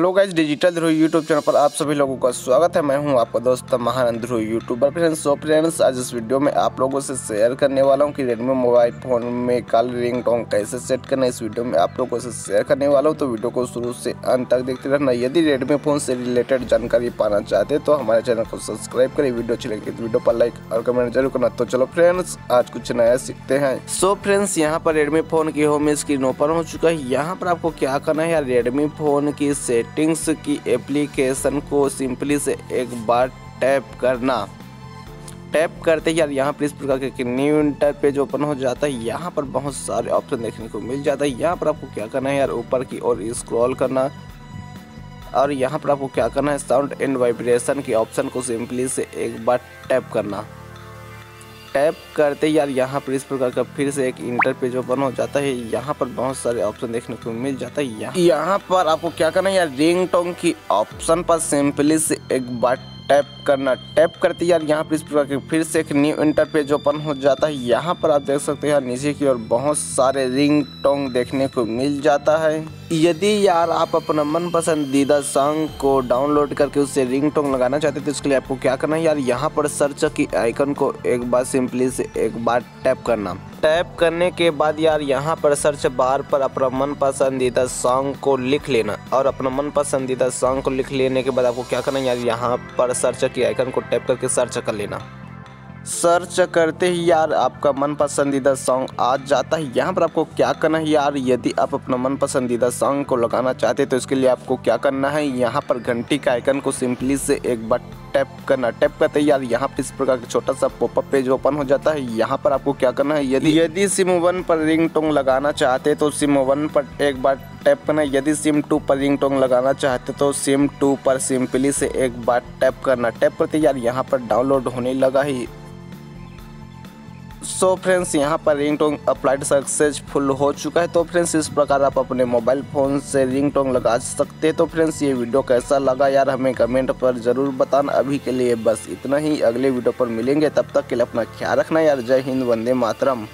Hello guys digital Dhruv YouTube channel पर आप सभी लोगों का स्वागत है। मैं हूँ आपका दोस्त Mahanand Dhruv YouTuber friends so friends आज इस वीडियो में आप लोगों से शेयर करने वाला हूँ कि रेडमी मोबाइल फ़ोन में कल रिंग टोन कैसे सेट करना है। इस वीडियो में आप लोगों से शेयर करने वाला हूँ। तो वीडियो को शुरू से अंत तक देखते रहना। यदि रेडमी फ़ोन से रिलेटेड जानकारी पाना चाहते तो हमारे चैनल को सब्सक्राइब करें। वीडियो अच्छी लगी तो वीडियो पर लाइक और कमेंट ज़रूर करना। तो चलो फ्रेंड्स आज कुछ नया सीखते हैं। सो फ्रेंड्स यहाँ पर रेडमी फ़ोन की होम स्क्रीन ओपन हो चुका है। यहाँ पर आपको क्या करना है रेडमी फ़ोन की सेटिंग्स की एप्लीकेशन को सिंपली से एक बार टैप करना। टैप करते ही यार यहाँ पर इस प्रकार के न्यू इंटर पेज ओपन हो जाता है। यहाँ पर बहुत सारे ऑप्शन देखने को मिल जाता है। यहाँ पर आपको क्या करना है यार, ऊपर की ओर स्क्रॉल करना। और यहाँ पर आपको क्या करना है साउंड एंड वाइब्रेशन के ऑप्शन को सिंपली से एक बार टैप करना। टैप करते यार यहाँ पर इस प्रकार का फिर से एक इंटर पेज ओपन हो जाता है। यहाँ पर बहुत सारे ऑप्शन देखने को मिल जाता है यहाँ। यहाँ पर आपको क्या करना है यार रिंग टोंग की ऑप्शन पर सिंपली से एक बार टैप करना टैप करते यार, यहाँ पर इस प्रकार के फिर से एक न्यू इंटर पेज ओपन हो जाता है। यहाँ पर आप देख सकते हैं यार, नीचे की ओर बहुत सारे रिंग टोंग देखने को मिल जाता है। यदि यार आप अपना मन पसंदीदा सॉन्ग को डाउनलोड करके उससे रिंग टोंग लगाना चाहते तो इसके लिए आपको क्या करना है यार, यहाँ पर सर्च की आइकन को एक बार सिंपली से एक बार टैप करना। टैप करने के बाद यार यहाँ पर सर्च बार पर अपना मन पसंदीदा सॉन्ग को लिख लेना। और अपना मन पसंदीदा सॉन्ग को लिख लेने के बाद आपको क्या करना है यार, यहाँ पर सर्च के आइकन को टैप करके सर्च कर लेना। सर्च करते ही यार आपका मन पसंदीदा सॉन्ग आ जाता है। यहाँ पर आपको क्या करना है यार, यदि आप अपना मन पसंदीदा सॉन्ग को लगाना चाहते तो इसके लिए आपको क्या करना है, यहाँ पर घंटी का आइकन को सिंपली से एक बार टैप करना, टैप करते ही यार यहाँ पे इस प्रकार का छोटा सा पॉपअप पेज ओपन हो जाता है। यहाँ पर आपको क्या करना है, यदि यदि सिम वन पर रिंग टोंग लगाना चाहते तो सिम वन पर एक बार टैप करना, यदि सिम टू पर रिंग टोंग लगाना चाहते तो सिम टू पर सिंपली से एक बार टैप करना। टैप करते यार यहाँ पर डाउनलोड होने लगा ही। सो फ्रेंड्स, यहाँ पर रिंग टोंग अप्लाइड सक्सेसफुल हो चुका है। तो फ्रेंड्स, इस प्रकार आप अपने मोबाइल फ़ोन से रिंग टोंग लगा सकते हैं। तो फ्रेंड्स, ये वीडियो कैसा लगा यार, हमें कमेंट पर ज़रूर बताना। अभी के लिए बस इतना ही। अगले वीडियो पर मिलेंगे। तब तक के लिए अपना ख्याल रखना यार। जय हिंद, वंदे मातरम।